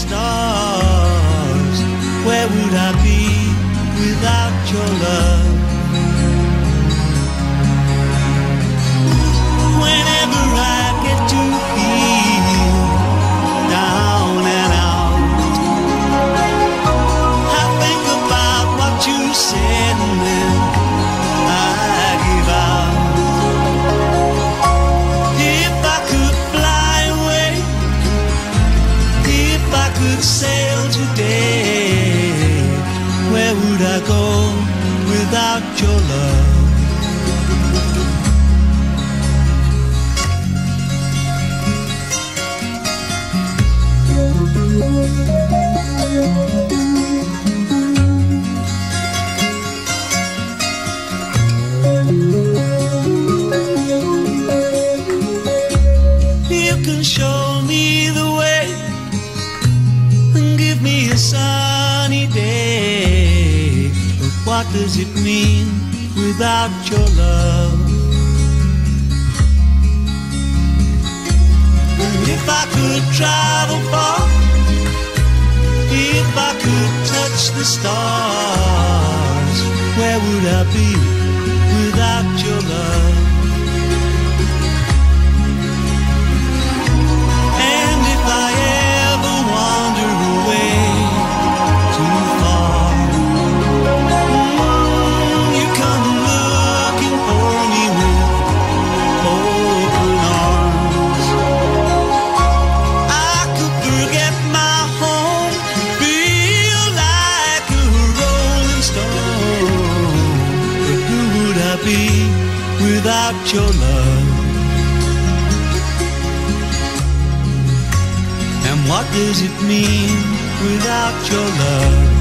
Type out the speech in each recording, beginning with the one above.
Stop. go without your love? what does it mean without your love? If I could travel far, if I could touch the stars, where would I be without your love? Be without your love. And what does it mean without your love?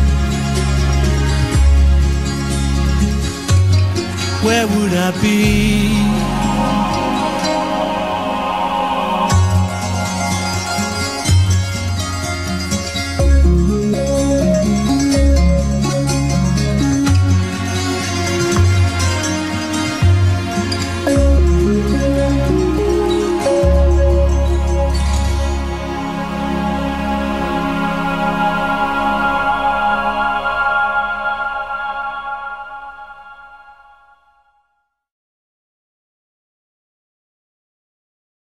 Where would I be?